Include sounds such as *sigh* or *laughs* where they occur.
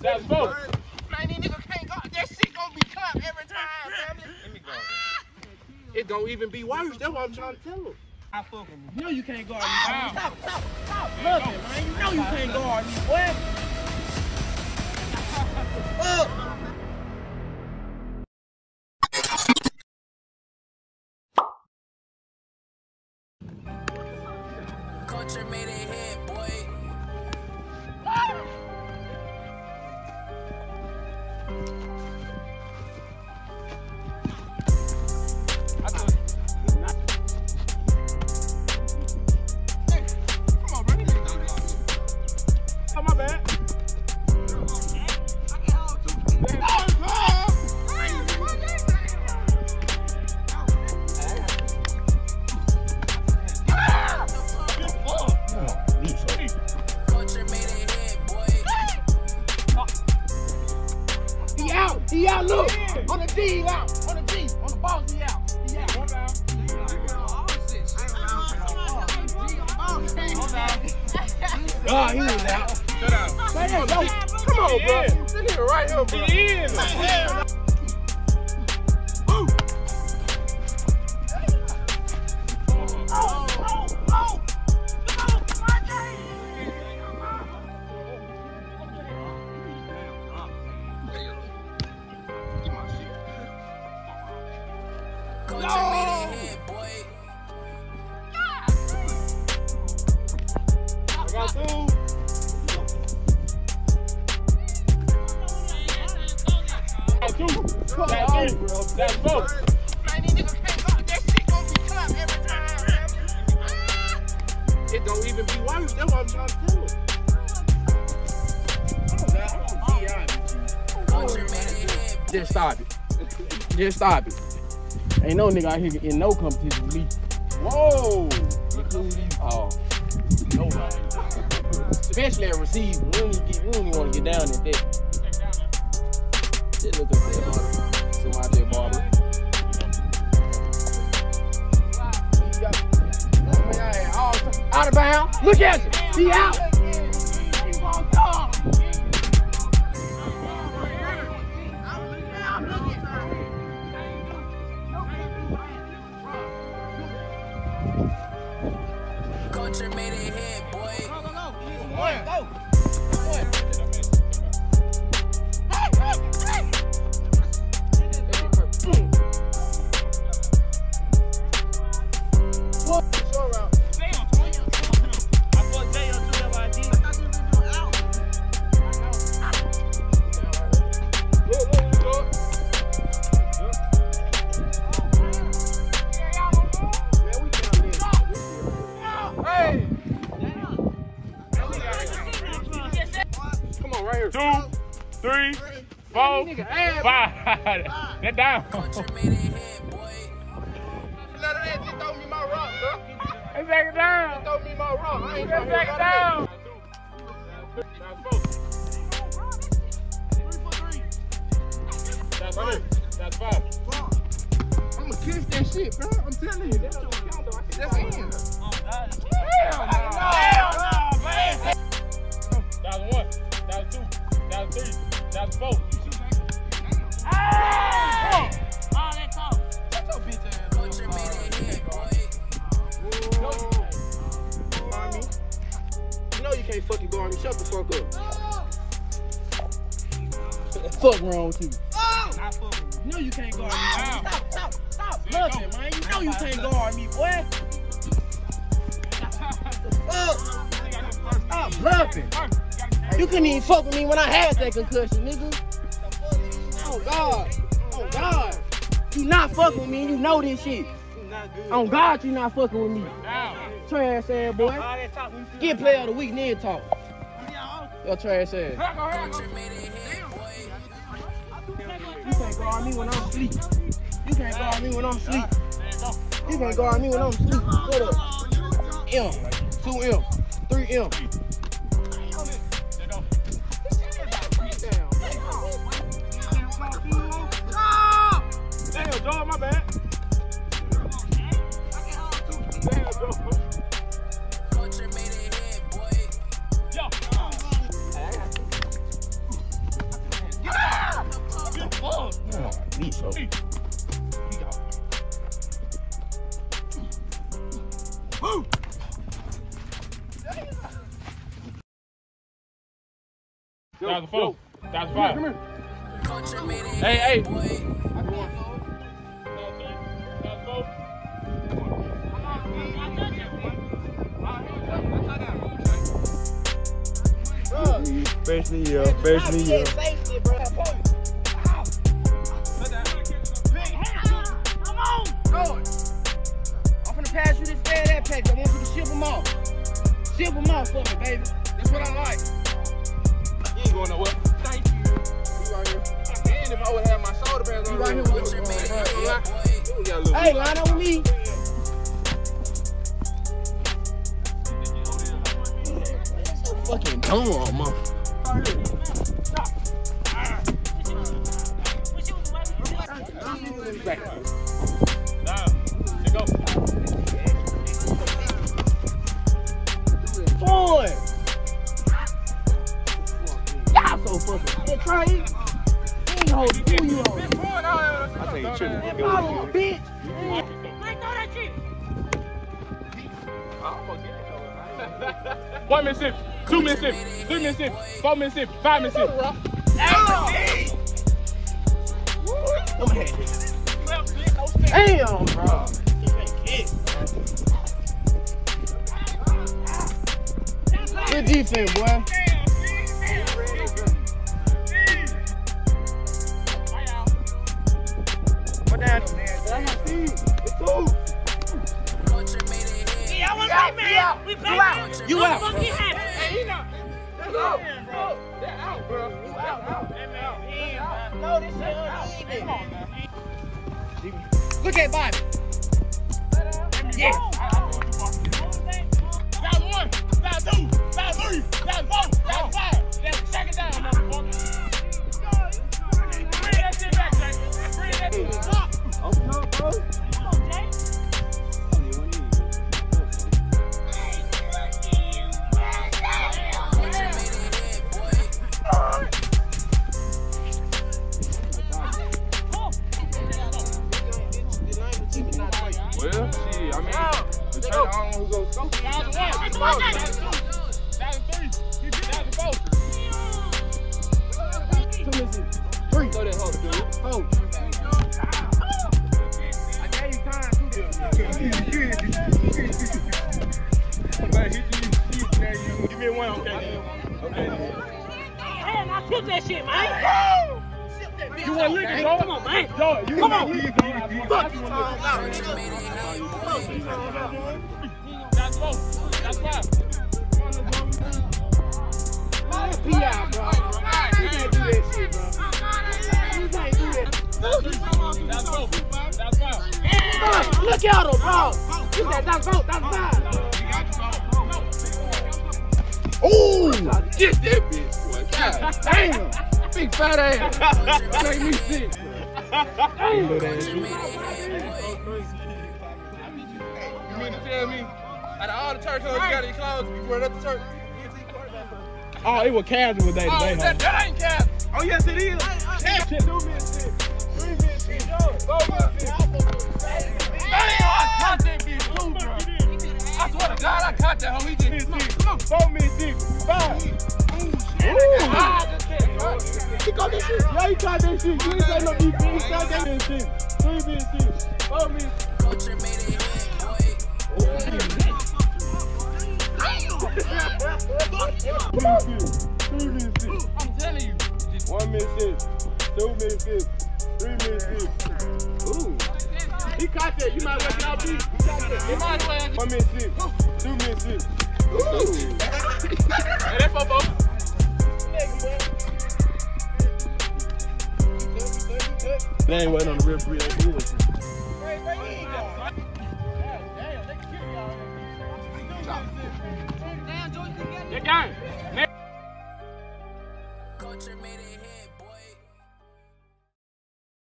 That's both. Man, these niggas can't go. That shit gonna be cut every time, family. Let me go. Ah! It don't even be worse. That's what I'm trying to tell them. I fuck with me. You know you can't guard me. Ow. Stop, stop, stop bluffing, man. You know you can't guard me, boy. Culture come on, bro. This nigga right here, bro. He is. Time, family. It don't even be worse. That's what I'm trying to tell them. Culture made it hit. Just stop it. Just stop it. Ain't no nigga out here in no competition with me. Whoa. Oh, nobody. Especially at receiver. We don't even, get, we don't even want to get down at that. Just look up barber. Out of bounds. Look at you. He out. Throw me my rock, bro. Let's take it down. Throw me my rock. I ain't Let's gonna take it down. That's four. That's five. I'm gonna kiss that shit, bro. I'm telling you. That's That's in. Fuck wrong with you. Oh! I fuck with You know you can't guard me. Ow. Stop, stop, stop bluffing, man. You know you can't guard me, boy. Fuck. *laughs* Stop bluffing. You couldn't even fuck with me when I had that concussion, nigga. Oh God. Oh God. You not fucking with me, you know this shit. On God, you not fucking with me. Trash ass boy. Get player of the week, then talk. Your trash ass. Guard me when I'm asleep. You can't guard me when I'm asleep. You can't guard me when I'm asleep. What up? M. Two M. Three M. Damn, dog, my bad. Thousand four. Thousand five. Come here. Culture made it Hey, hey. hit, boy. Thousand four. Freshly year, freshly year. Safety, bro. Come on. Go. I'm finna pass you this fat that pack. I want you to ship them off. Ship them off for me, baby. That's what I like. Going nowhere. Thank you. You right here. And if I would have my shoulder pads on, You right here with Culture me. made it Right, hit, yeah. boy. we got a little Hey, line up with me. Fucking dumb, motherfucker. One Mississippi, two Mississippi, three Mississippi, four Mississippi, five Mississippi. Come here. Damn, bro. Good defense, boy. Play, man. We play, man. Culture You made out. it Fuck you hit, happy. No, this shit uneven. Look at Bobby. Yeah. That's one, that's two, that's three, that's four, that's five. That's second down, motherfucker. Bring that shit back, Jay. Bring that shit back. Culture Thousand one, thousand two, thousand three, thousand four. Two misses. Three. Throw that hoe, dude. Four. I gave you time too. Hit you, you. Give me one, okay. Okay, I took that shit, man. You want liquor, dog? come on, man. Dog, you Come on. dog? Fuck you, Tom. Culture made Look at him, bro. You said that's vote, that's. Ooh, get that bitch, boy. Damn. Big fat ass. Make me sick. Damn. You mean to tell me, out of all the church clothes you got in your clothes, you wear that to church? Oh, it was casual day Oh, today, that, that ain't cap. Oh, yes, it is. Cap. Two men sit. Three men sit. Four men sit. Damn, I caught that bitch too, bro. I swear to God, I caught that hoe. He just, come on, come on. Four men sit. Five. Ah, I just said. He got that shit. Yeah, he got that shit. You ain't say no defense. He got that shit. Three men sit. Four men sit. Culture made it hit, boy. One man sit. Two men sit. Three men sit. Ooh. He caught that. You might work out beat. He caught that. You might as well. One man sit. Two men sit. Ooh. Hey. They ain't waiting on the referee.